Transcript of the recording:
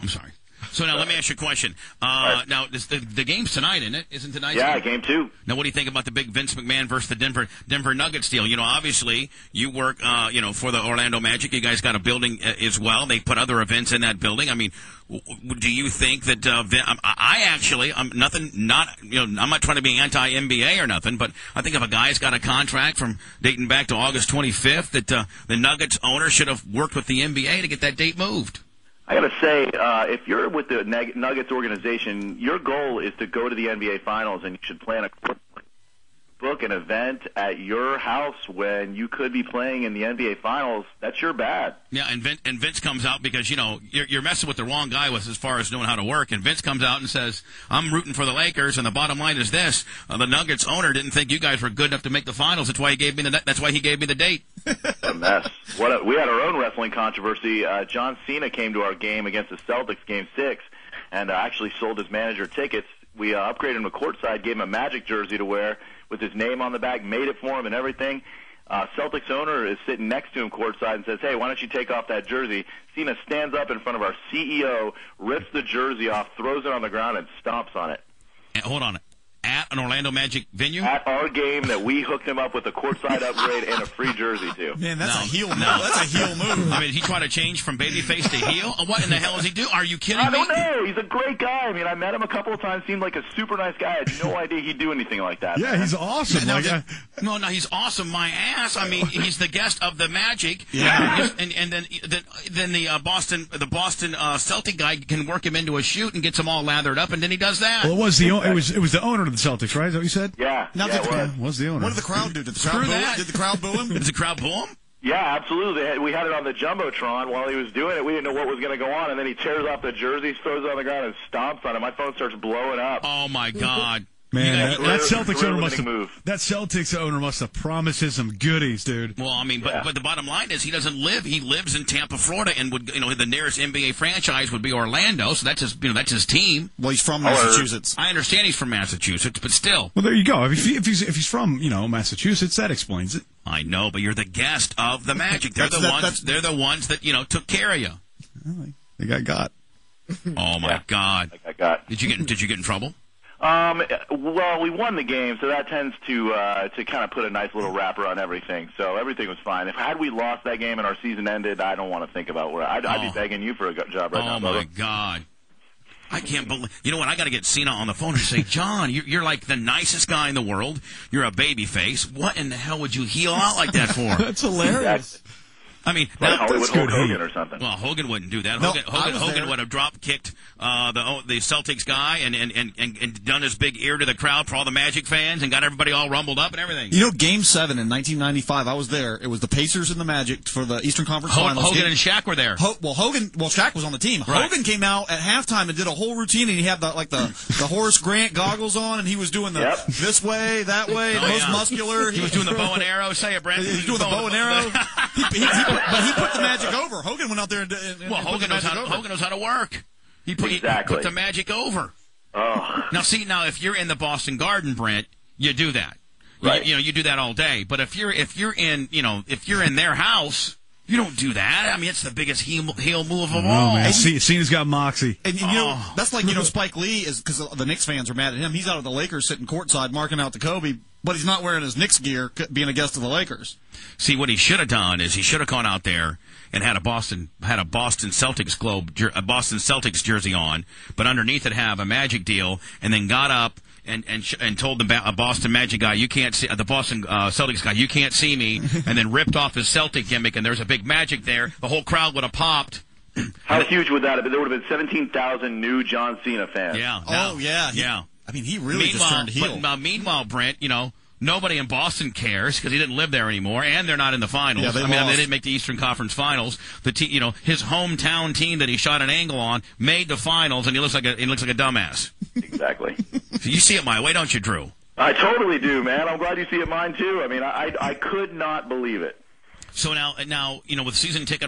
I'm sorry. So now let me ask you a question. Uh, Now this, the the game's tonight, isn't it? Isn't tonight? Yeah, game two. Now, what do you think about the big Vince McMahon versus the Denver Denver Nuggets deal? You know, obviously you work, uh, you know, for the Orlando Magic. You guys got a building uh, as well. They put other events in that building. I mean, do you think that uh, Vin- I I actually, I'm nothing, not you know, I'm not trying to be anti NBA or nothing, but I think if a guy's got a contract from dating back to August 25th, that uh, the Nuggets owner should have worked with the NBA to get that date moved. I got to say, uh, if you're with the Nuggets organization, your goal is to go to the NBA Finals, and you should plan a book an event at your house when you could be playing in the NBA Finals. That's your bad. Yeah, and Vince, and Vince comes out because you know you're, you're messing with the wrong guy with as far as knowing how to work. And Vince comes out and says, "I'm rooting for the Lakers." And the bottom line is this: uh, the Nuggets owner didn't think you guys were good enough to make the finals. That's why he gave me the that's why he gave me the date. A mess. What a, we had our own wrestling controversy. Uh, John Cena came to our game against the Celtics, Game Six, and uh, actually sold his manager tickets. We uh, upgraded him to courtside, gave him a Magic jersey to wear with his name on the back, made it for him, and everything. Uh, Celtics owner is sitting next to him courtside and says, "Hey, why don't you take off that jersey?" Cena stands up in front of our CEO, rips the jersey off, throws it on the ground, and stomps on it. Hold on, an Orlando Magic venue. At our game, that we hooked him up with a courtside upgrade and a free jersey too. Man, that's No, a heel move. no. That's a heel move. I mean, he trying to change from babyface to heel. Uh, What in the hell does he do? Are you kidding I me? don't know. He's a great guy. I mean, I met him a couple of times. Seemed like a super nice guy. I had no idea he'd do anything like that. Yeah, he's awesome. Now, Like, the- uh, no, no, he's awesome. My ass. I mean, he's the guest of the Magic. Yeah. And and then then, then the uh, Boston the Boston uh, Celtic guy can work him into a shoot and gets him all lathered up, and then he does that. well, it was the it was it was the owner of the Celtics, right? Is that what you said? Yeah. Now yeah, the- was. Was the owner. What did the crowd do? Did the crowd boo him? Did the crowd boo him? Does the crowd boo him? Yeah, absolutely. They had- We had it on the jumbotron while he was doing it. We didn't know what was going to go on, and then he tears off the jersey, throws it on the ground, and stomps on it. My phone starts blowing up. Oh my God. Man, that, that Celtics owner must have move. that Celtics owner must have promised him some goodies, dude. Well, I mean, but Yeah. but the bottom line is he doesn't live. He lives in Tampa, Florida, and would you know the nearest NBA franchise would be Orlando. So that's his you know that's his team. Well, he's from Or- Massachusetts. I understand he's from Massachusetts, but still, Well, there you go. If, he, if he's if he's from you know Massachusetts, that explains it. I know. But you're the guest of the Magic. They're the that- ones. that's- They're the ones that you know took care of you. They got got. Oh my Yeah. God! I got. Did you get Did you get in trouble? Um, well, we won the game, so that tends to uh, to kind of put a nice little wrapper on everything. So everything was fine. If had we lost that game and our season ended, I don't want to think about where I'd, I'd Oh. be begging you for a job right now. oh my brother. God! I can't believe. You know what? I got to get Cena on the phone and say, John, you're, you're like the nicest guy in the world. You're a baby face. What in the hell would you heel out like that for? That's hilarious. I mean, Like now- Hollywood that's Hulk good heat. Hogan or something. Well, Hogan wouldn't do that. No, Hogan, Hogan, Hogan would have drop kicked uh, the oh, the Celtics guy and, and, and, and, and done his big ear to the crowd for all the Magic fans and got everybody all rumbled up and everything. You know, Game Seven in 1995. I was there. It was the Pacers and the Magic for the Eastern Conference Ho- Finals. Hogan Game- and Shaq were there. Ho- well, Hogan. Well, Shaq was on the team. Right. Hogan came out at halftime and did a whole routine, and he had the like the the Horace Grant goggles on, and he was doing the Yep. this way, that way, Oh, most yeah. muscular. He was doing the bow and arrow. Say it, Brent. He was doing the bow and arrow. he, he, he, but he put the Magic over. Hogan went out there and, and, and well, Hogan knows how to. Hogan knows how to work. He put, he Exactly. put the Magic over. Oh, Now, see, now if you're in the Boston Garden, Brent, you do that. You- Right. You, know, you do that all day. But if you're if you're in you know if you're in their house, you don't do that. I mean, it's the biggest heel heel move of Oh all. man, C- Cena's got moxie. And you know, Oh. that's like you know oh. Spike Lee is because the Knicks fans are mad at him. He's out of the Lakers, sitting courtside, marking out the Kobe, but he's not wearing his Knicks gear, being a guest of the Lakers. See, what he should have done is he should have gone out there and had a Boston had a Boston Celtics globe a Boston Celtics jersey on, but underneath it have a Magic deal, and then got up. And and, and told the ba- a Boston Magic guy you can't see uh, the Boston uh, Celtics guy you can't see me and then ripped off his Celtic gimmick and there's a big Magic there the whole crowd would have popped how huge would that have been? There would have been 17,000 new John Cena fans. yeah Oh yeah, yeah I mean, he really just meanwhile turned heel. but, uh, meanwhile Brent you know nobody in Boston cares because he didn't live there anymore and they're not in the finals Yeah, they I mean lost. they didn't make the Eastern Conference Finals the te- you know his hometown team that he shot an angle on made the finals and he looks like a he looks like a dumbass Exactly. so you see it my way don't you Drew I totally do, man. I'm glad you see it mine too. I mean, I I, I could not believe it. so now now you know with season ticket